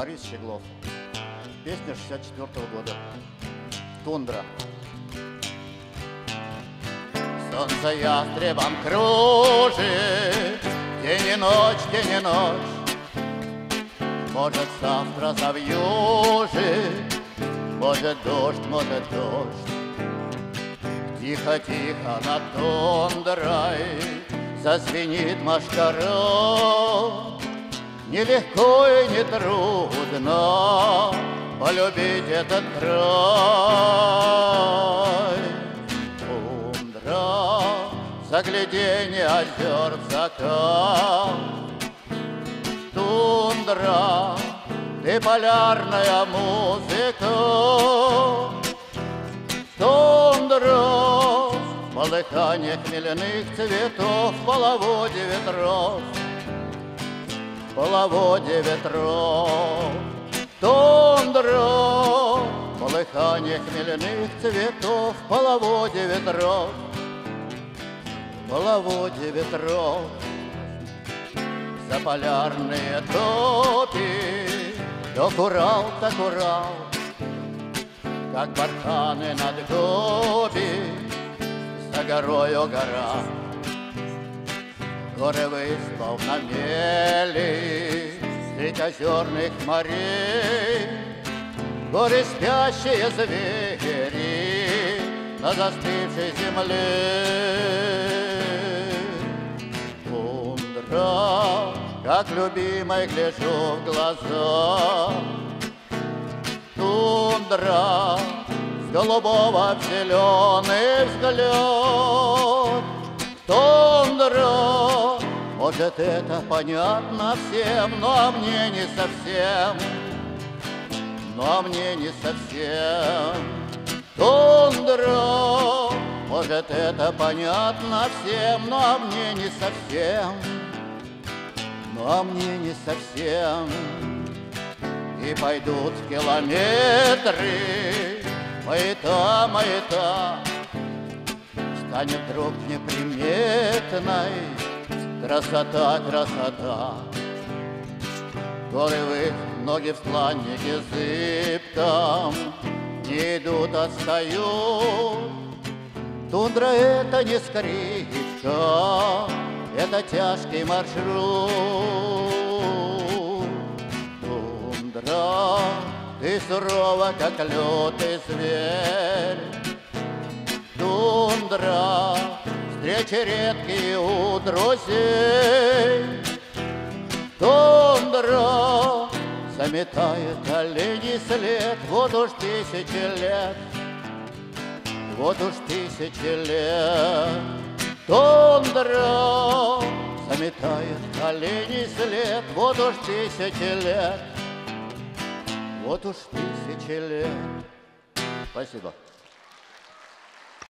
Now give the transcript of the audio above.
Борис Щеглов. Песня 64 года. Тундра. Солнце ястребом кружит, День и ночь, день и ночь. Может, завтра завьюжит, Может, дождь, может, дождь. Тихо-тихо над тундрой Зазвенит машкара. Нелегко и не трудно Полюбить этот край. Тундра, загляденье озер в закат. Тундра, ты полярная музыка. Тундра, полыхание хмельных цветов, половодье ветров, половодье ветров. Тундра, полыхание хмельных цветов, половодье ветров, половодье ветров. За полярные топи, то Урал, так Урал, как барханы над гоби, за горою гора. Горы выспал на мели средь озерных морей, Горы спящие звери на застывшей земле. Тундра, как любимой гляжу в глаза, тундра С голубого в зеленый взгляд. Тундра Может это понятно всем, но мне не совсем. Но мне не совсем. Тундра Может это понятно всем, но мне не совсем. Но мне не совсем. И пойдут километры Маята, маята Станет вдруг неприметной Красота, красота. Горы в их ноги в стланнике зыбком Не идут, отстают Тундра это не скрипка Это тяжкий маршрут. Тундра, ты сурова, как лютый зверь. Тундра, встречи редкие у друзей. Тундра, заметает оленей след, вот уж тысячи лет, вот уж тысячи лет. Тундра, заметает оленей след, вот уж тысячи лет. Вот уж тысячи лет. Спасибо.